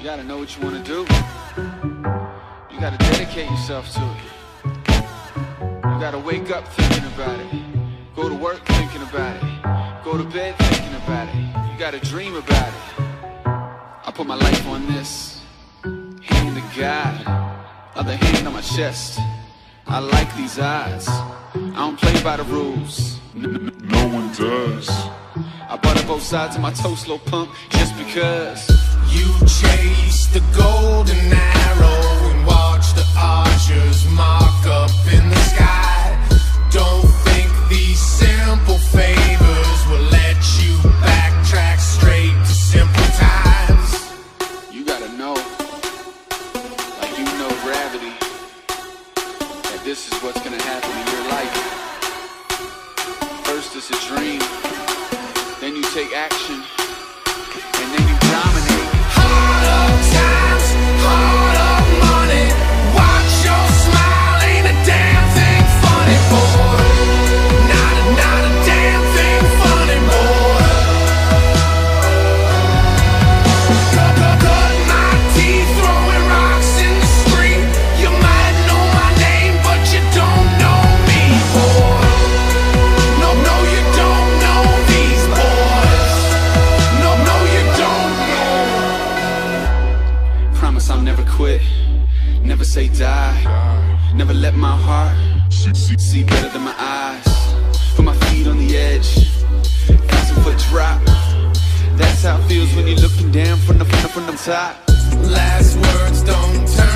You gotta know what you wanna do. You gotta dedicate yourself to it. You gotta wake up thinking about it. Go to work thinking about it. Go to bed thinking about it. You gotta dream about it. I put my life on this. Hand to God. Other hand on my chest. I like these odds. I don't play by the rules. No one does. I butter both sides of my toast, slow pump, just because. You chase the golden arrow and watch the archers mark up in the sky. Don't think these simple favors will let you backtrack straight to simple times. You gotta know, like you know gravity, that this is what's gonna happen in your life. First it's a dream, then you take action, quit, never say die, never let my heart see better than my eyes. Put my feet on the edge, thousand foot drop. That's how it feels when you're looking down from the from the, from the top. Last words don't turn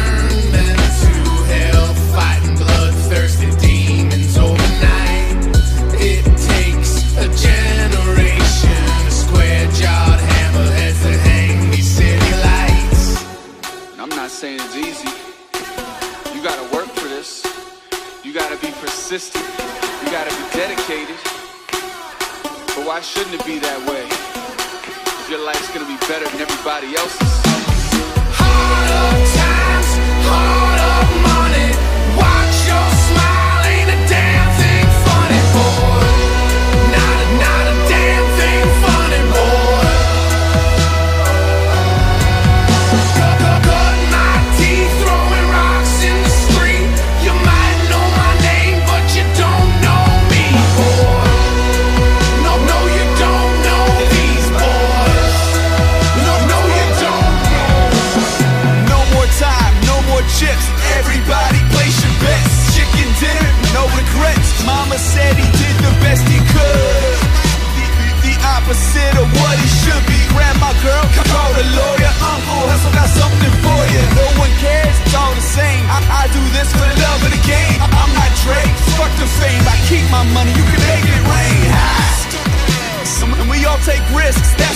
gotta work for this. You gotta be persistent. You gotta be dedicated. But why shouldn't it be that way? If your life's gonna be better than everybody else's. Hard up times, hard to what he should be. Grab my girl, call the lawyer. Uncle Hustle got something for you. No one cares, it's all the same. I, I do this for the love of the game. I, am not Drake, fuck the fame. I keep my money, you can make it rain. Ha! And we all take risks, that's